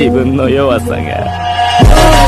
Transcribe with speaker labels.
Speaker 1: 自分の弱さが。